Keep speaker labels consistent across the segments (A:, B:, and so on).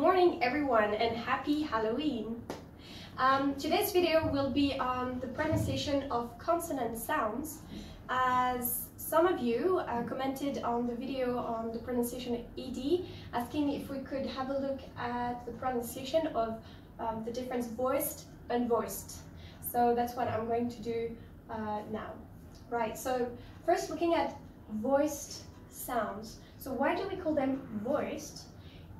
A: morning everyone and happy Halloween! Um, today's video will be on the pronunciation of consonant sounds as some of you uh, commented on the video on the pronunciation ED asking if we could have a look at the pronunciation of um, the difference voiced and voiced. So that's what I'm going to do uh, now. Right, so first looking at voiced sounds. So why do we call them voiced?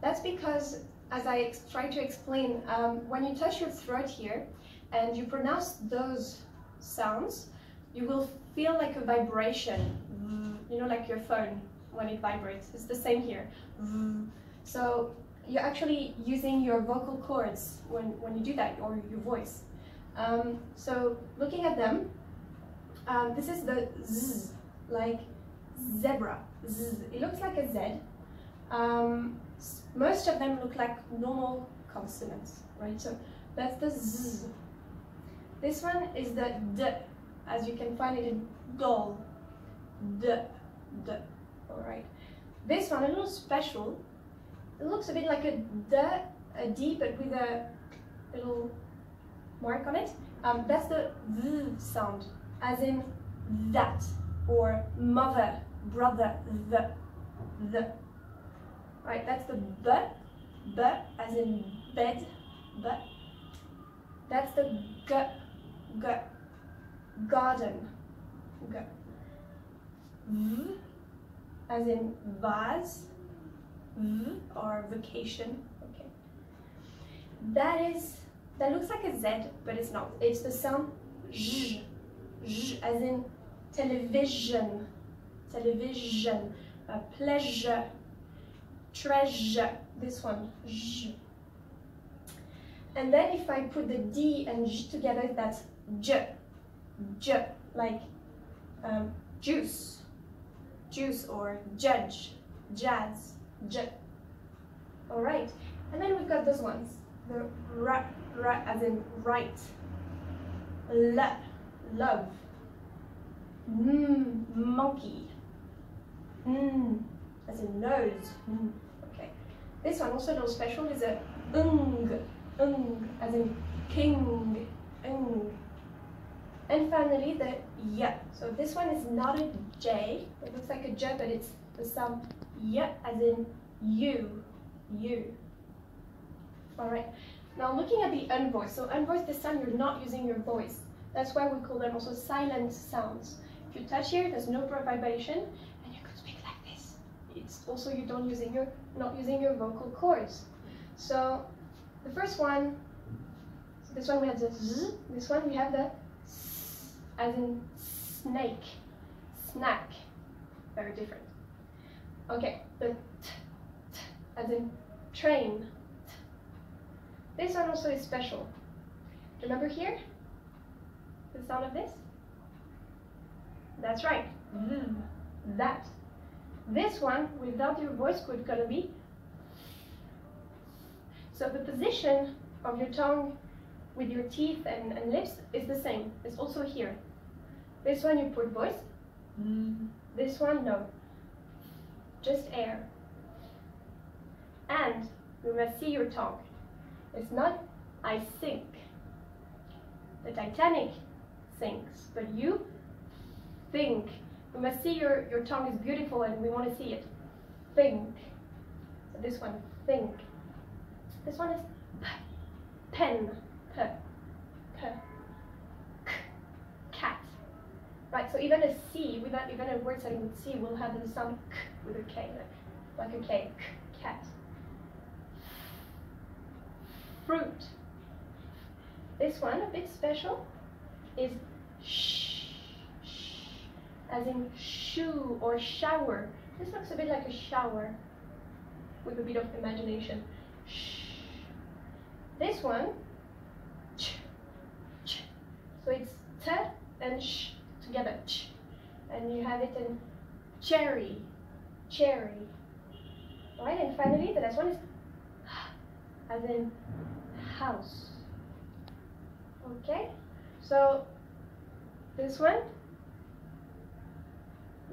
A: That's because, as I try to explain, um, when you touch your throat here and you pronounce those sounds, you will feel like a vibration, you know, like your phone when it vibrates. It's the same here. So you're actually using your vocal cords when, when you do that, or your voice. Um, so looking at them, um, this is the z, like zebra. Z. It looks like a Z. Um, most of them look like normal consonants, right? So that's the Z. This one is the D, as you can find it in doll. D, D, all right. This one, a little special. It looks a bit like a D, a D, but with a little mark on it. Um, that's the V sound, as in that, or mother, brother, the, the. Right, that's the b, b as in bed, b. That's the g, g, garden, g. V as in vase, v or vacation. Okay. That is that looks like a Z, but it's not. It's the sound j, j as in television, television, pleasure, treasure, this one, j. And then if I put the D and J together, that's J, J, like um, juice, juice or judge, jazz, J. All right, and then we've got those ones, the R, R as in right, L, love, mm, monkey, mm, as in nose. Mm. This one also a little special is a ung, ung, as in king, ung. And finally the y. So this one is not a J. It looks like a J, but it's the sound y as in you, you. All right. Now looking at the unvoiced. So unvoiced this time you're not using your voice. That's why we call them also silent sounds. If you touch here, there's no vibration, and you could speak like this. It's also you don't using your not using your vocal cords. So the first one, so this one we have the z. This one we have the s, as in snake, snack. Very different. Okay, the t, t as in train. T. This one also is special. Remember here? The sound of this? That's right. Mm. That. This one, without your voice cord, gonna be. So the position of your tongue with your teeth and, and lips is the same. It's also here. This one you put voice. Mm. This one, no. Just air. And you must see your tongue. It's not I sink. The Titanic sinks, but you think. We must see your, your tongue is beautiful and we want to see it. Think. So this one, think. This one is p, pen, p, p, k, cat. Right, so even a C, without even a word starting with C, will have the sound k with a K, like, a K, k, cat. Fruit. This one, a bit special, is sh, as in shoe or shower. This looks a bit like a shower with a bit of imagination. Sh. This one, ch, ch. So it's t and sh together, ch. And you have it in cherry, cherry. Right, and finally the last one is as in house. Okay, so this one,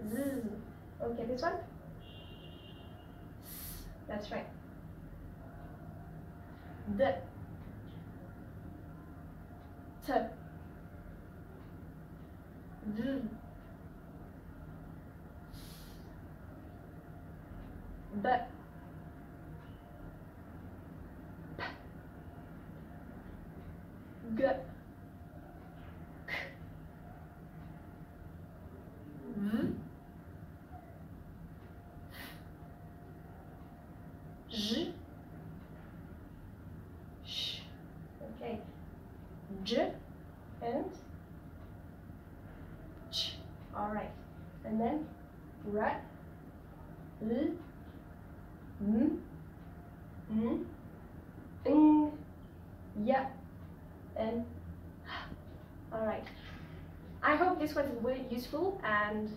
A: z. Okay, this one, that's right. D. T. Z. B. P. G. K. V. J. Sh. Okay. J and ch. All right. And then R, L, M, N, Ng, Y, and All right. I hope this was really useful and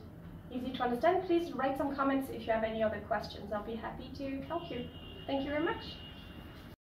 A: easy to understand. Please write some comments if you have any other questions. I'll be happy to help you. Thank you very much.